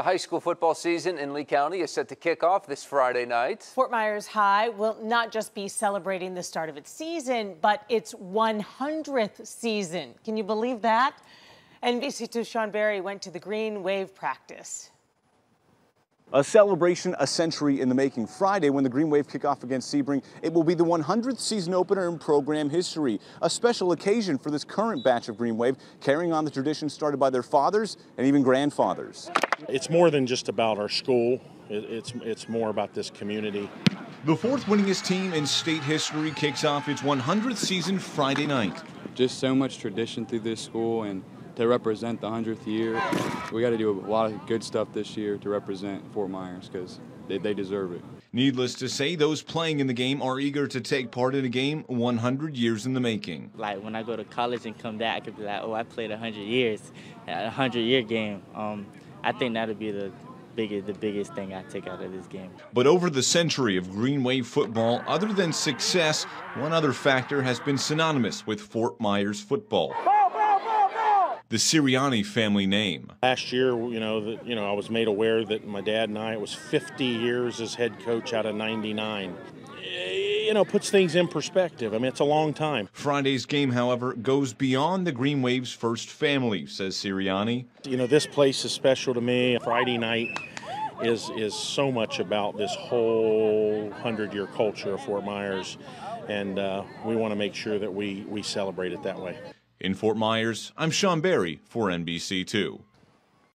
The high school football season in Lee County is set to kick off this Friday night. Fort Myers High will not just be celebrating the start of its season, but its 100th season. Can you believe that? NBC2's Sean Barry went to the Green Wave practice. A celebration a century in the making. Friday, when the Green Wave kick off against Sebring, it will be the 100th season opener in program history. A special occasion for this current batch of Green Wave, carrying on the tradition started by their fathers and even grandfathers. It's more than just about our school. It's, it's more about this community. The fourth winningest team in state history kicks off its 100th season Friday night. Just so much tradition through this school and to represent the 100th year. We got to do a lot of good stuff this year to represent Fort Myers because they, they deserve it. Needless to say, those playing in the game are eager to take part in a game 100 years in the making. Like when I go to college and come back, I could be like, oh, I played 100 years, a 100 year game. Um, I think that'll be the biggest, the biggest thing I take out of this game. But over the century of Green Wave football, other than success, one other factor has been synonymous with Fort Myers football the Sirianni family name. Last year, you know, that you know, I was made aware that my dad and I it was 50 years as head coach out of 99 you know, puts things in perspective. I mean, it's a long time. Friday's game, however, goes beyond the Green Wave's first family, says Sirianni. You know, this place is special to me. Friday night is is so much about this whole hundred-year culture of Fort Myers, and uh, we want to make sure that we we celebrate it that way. In Fort Myers, I'm Sean Barry for NBC2.